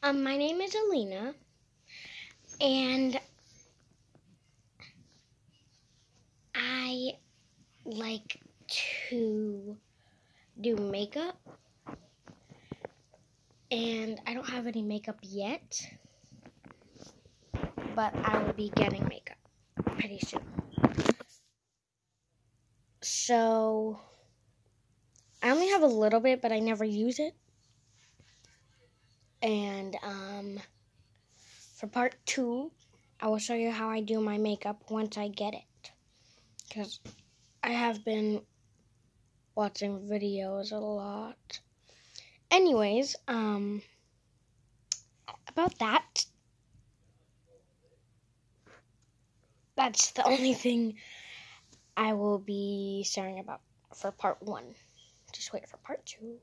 Um, my name is Alina, and I like to do makeup. And I don't have any makeup yet, but I will be getting makeup pretty soon. So, I only have a little bit, but I never use it. And um, for part two, I will show you how I do my makeup once I get it. Because I have been watching videos a lot. Anyways, um, about that, that's the only thing I will be sharing about for part one. Just wait for part two.